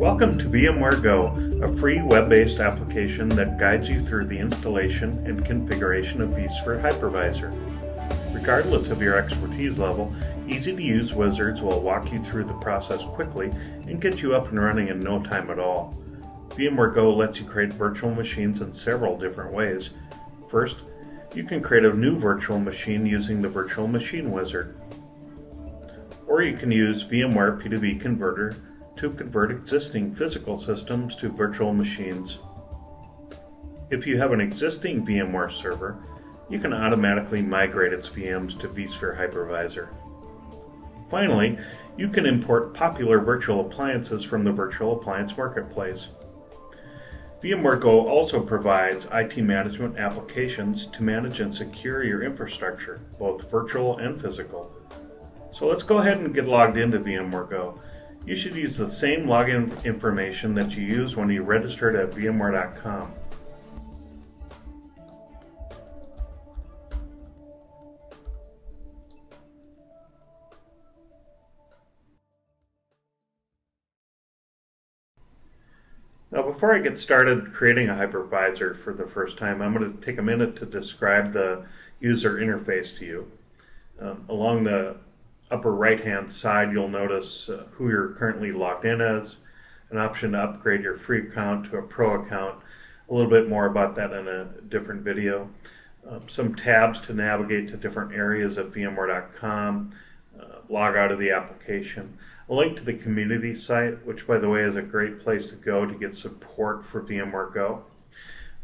Welcome to VMware Go, a free web-based application that guides you through the installation and configuration of vSphere Hypervisor. Regardless of your expertise level, easy-to-use wizards will walk you through the process quickly and get you up and running in no time at all. VMware Go lets you create virtual machines in several different ways. First, you can create a new virtual machine using the Virtual Machine Wizard. Or you can use VMware P2V Converter to convert existing physical systems to virtual machines. If you have an existing VMware server, you can automatically migrate its VMs to vSphere Hypervisor. Finally, you can import popular virtual appliances from the Virtual Appliance Marketplace. VMware Go also provides IT management applications to manage and secure your infrastructure, both virtual and physical. So let's go ahead and get logged into VMware Go. You should use the same login information that you use when you registered at VMware.com. Now before I get started creating a hypervisor for the first time, I'm going to take a minute to describe the user interface to you. Um, along the upper right hand side you'll notice uh, who you're currently logged in as, an option to upgrade your free account to a pro account. A little bit more about that in a different video. Uh, some tabs to navigate to different areas of VMware.com, uh, log out of the application. A link to the community site, which by the way is a great place to go to get support for VMware Go.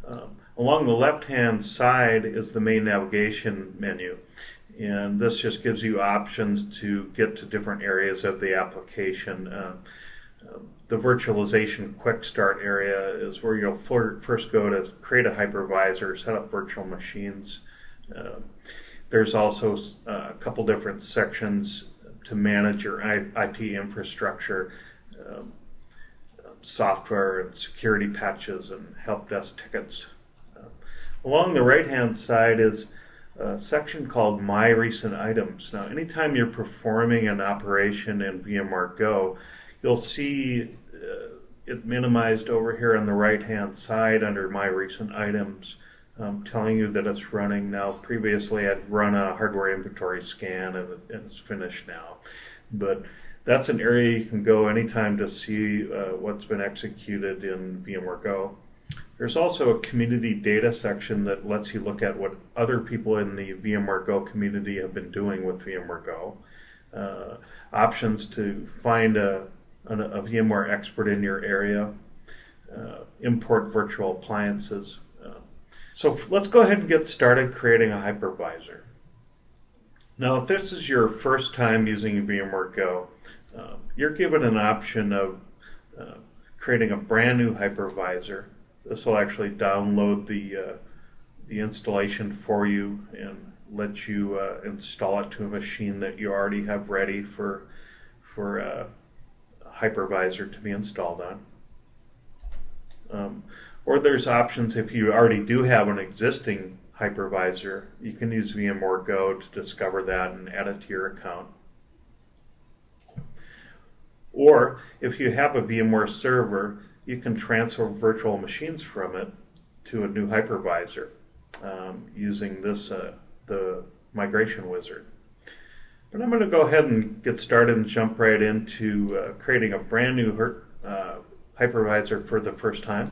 Um, along the left hand side is the main navigation menu and this just gives you options to get to different areas of the application. Uh, uh, the virtualization quick start area is where you'll first go to create a hypervisor, set up virtual machines. Uh, there's also uh, a couple different sections to manage your IT infrastructure, um, software and security patches and help desk tickets. Uh, along the right hand side is a section called My Recent Items. Now, anytime you're performing an operation in VMware Go, you'll see uh, it minimized over here on the right hand side under My Recent Items, um, telling you that it's running now. Previously, I'd run a hardware inventory scan and, it's finished now. But that's an area you can go anytime to see uh, what's been executed in VMware Go. There's also a community data section that lets you look at what other people in the VMware Go community have been doing with VMware Go. Uh, options to find a, a, VMware expert in your area, uh, import virtual appliances. Uh, so let's go ahead and get started creating a hypervisor. Now, if this is your first time using VMware Go, uh, you're given an option of uh, creating a brand new hypervisor this will actually download the uh, the installation for you and let you uh, install it to a machine that you already have ready for for uh, a hypervisor to be installed on. Um, or there's options if you already do have an existing hypervisor, you can use VMware Go to discover that and add it to your account. Or if you have a VMware server, you can transfer virtual machines from it to a new hypervisor um, using this uh, the migration wizard. But I'm going to go ahead and get started and jump right into uh, creating a brand new uh, hypervisor for the first time.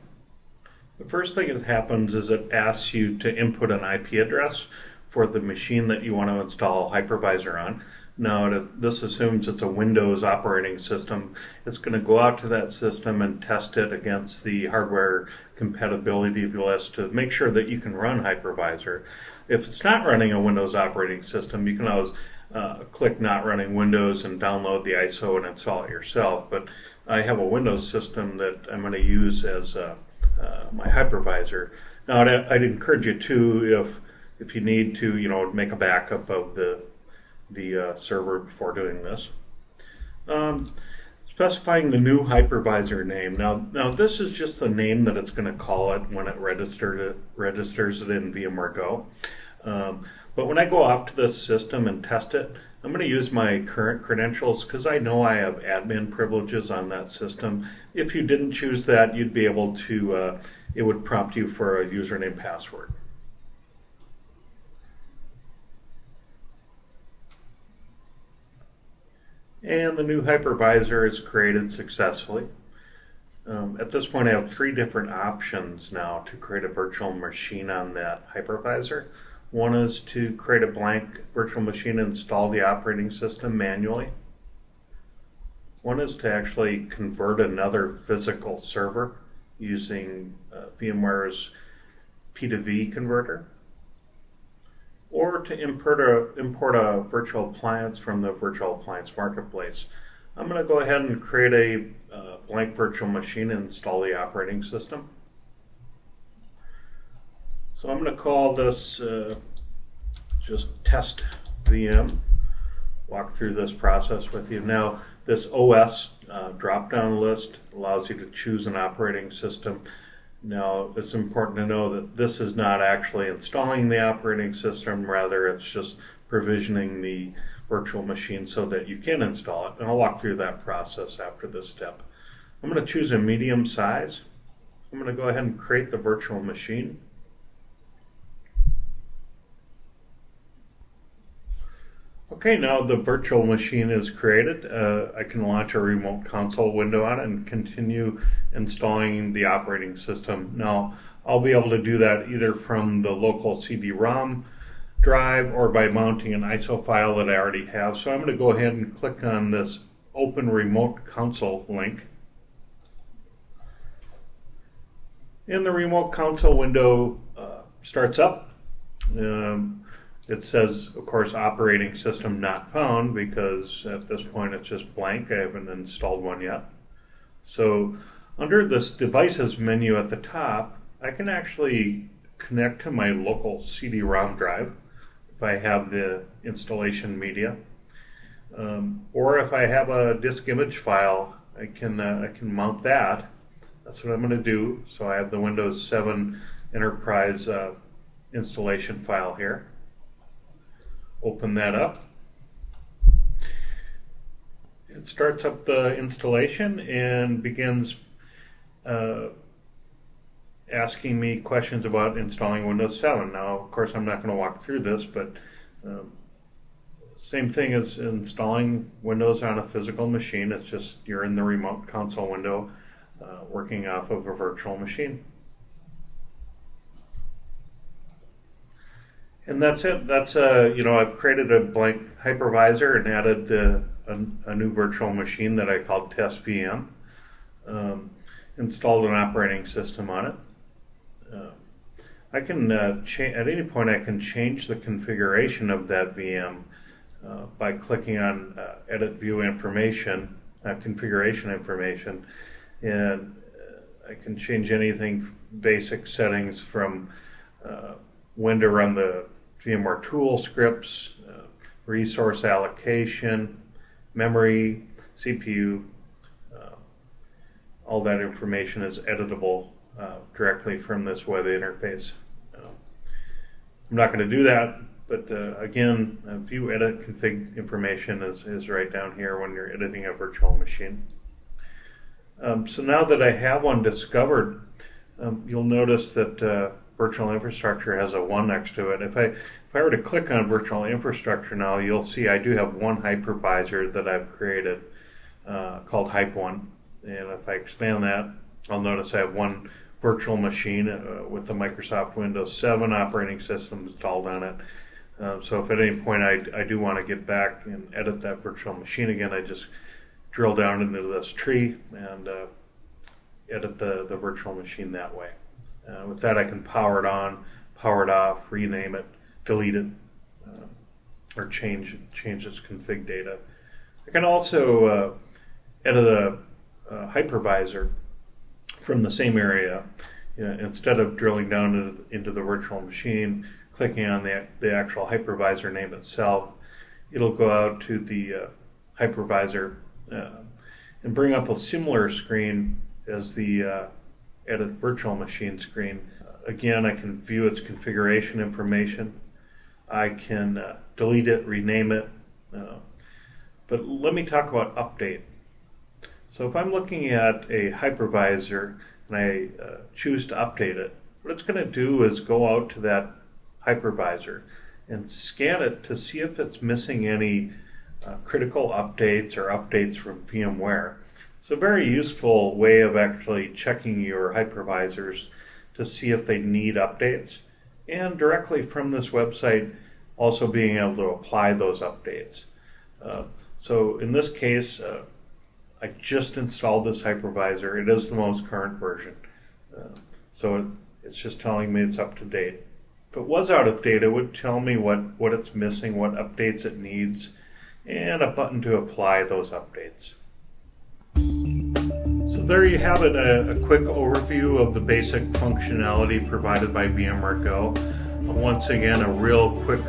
The first thing that happens is it asks you to input an IP address for the machine that you want to install hypervisor on. Now, this assumes it's a Windows operating system. It's going to go out to that system and test it against the hardware compatibility list to make sure that you can run hypervisor. If it's not running a Windows operating system, you can always uh, click not running Windows and download the ISO and install it yourself. But I have a Windows system that I'm going to use as uh, uh, my hypervisor. Now, I'd, I'd encourage you to, if if you need to, you know, make a backup of the the uh, server before doing this. Um, specifying the new hypervisor name. Now, now this is just the name that it's going to call it when it registers it, registers it in VMware Go. Um, but when I go off to this system and test it, I'm going to use my current credentials because I know I have admin privileges on that system. If you didn't choose that, you'd be able to, uh, it would prompt you for a username password. And the new hypervisor is created successfully. Um, at this point, I have three different options now to create a virtual machine on that hypervisor. One is to create a blank virtual machine and install the operating system manually. One is to actually convert another physical server using uh, VMware's P2V converter or to import a, import a virtual appliance from the virtual appliance marketplace. I'm going to go ahead and create a uh, blank virtual machine and install the operating system. So I'm going to call this uh, just test VM. Walk through this process with you. Now, this OS uh, drop-down list allows you to choose an operating system. Now, it's important to know that this is not actually installing the operating system, rather it's just provisioning the virtual machine so that you can install it. And I'll walk through that process after this step. I'm going to choose a medium size. I'm going to go ahead and create the virtual machine. Okay, now the virtual machine is created. Uh, I can launch a remote console window on it and continue installing the operating system. Now, I'll be able to do that either from the local CD-ROM drive or by mounting an ISO file that I already have. So I'm going to go ahead and click on this Open Remote Console link. And the remote console window uh, starts up. Um, it says, of course, operating system not found because at this point it's just blank. I haven't installed one yet. So under this devices menu at the top, I can actually connect to my local CD-ROM drive if I have the installation media. Um, or if I have a disk image file, I can, uh, I can mount that. That's what I'm going to do. So I have the Windows 7 Enterprise uh, installation file here open that up. It starts up the installation and begins uh, asking me questions about installing Windows 7. Now, of course, I'm not going to walk through this, but um, same thing as installing Windows on a physical machine. It's just you're in the remote console window uh, working off of a virtual machine. And that's it. That's uh, you know I've created a blank hypervisor and added uh, a, a, new virtual machine that I called Test VM. Um, installed an operating system on it. Uh, I can uh, at any point I can change the configuration of that VM uh, by clicking on uh, Edit View Information, Configuration Information, and I can change anything basic settings from when to run the VMware tool scripts, uh, resource allocation, memory, CPU. Uh, all that information is editable uh, directly from this web interface. Uh, I'm not going to do that, but uh, again, view edit config information is, is right down here when you're editing a virtual machine. Um, so now that I have one discovered, um, you'll notice that uh, virtual infrastructure has a one next to it. If I if I were to click on virtual infrastructure now, you'll see I do have one hypervisor that I've created uh, called Hype1. And if I expand that, I'll notice I have one virtual machine uh, with the Microsoft Windows 7 operating system installed on it. Uh, so if at any point I, I do want to get back and edit that virtual machine again, I just drill down into this tree and uh, edit the, the virtual machine that way. Uh, with that, I can power it on, power it off, rename it, delete it, uh, or change change its config data. I can also uh, edit a, a, hypervisor from the same area. You know, instead of drilling down into, into, the virtual machine, clicking on the, the actual hypervisor name itself, it'll go out to the uh, hypervisor uh, and bring up a similar screen as the uh, edit virtual machine screen. Again, I can view its configuration information. I can uh, delete it, rename it, Uh, but let me talk about update. So if I'm looking at a hypervisor and I uh, choose to update it, what it's going to do is go out to that hypervisor and scan it to see if it's missing any uh, critical updates or updates from VMware. It's a very useful way of actually checking your hypervisors to see if they need updates and directly from this website also being able to apply those updates. Uh, so in this case, uh, I just installed this hypervisor. It is the most current version. Uh, so it, it's just telling me it's up to date. If it was out of date, it would tell me what, what it's missing, what updates it needs, and a button to apply those updates. There you have it, a, a quick overview of the basic functionality provided by VMware Go. Once again, a real quick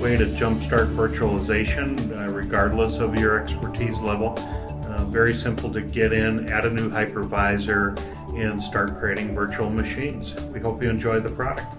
way to jumpstart virtualization uh, regardless of your expertise level. Uh, very simple to get in, add a new hypervisor, and start creating virtual machines. We hope you enjoy the product.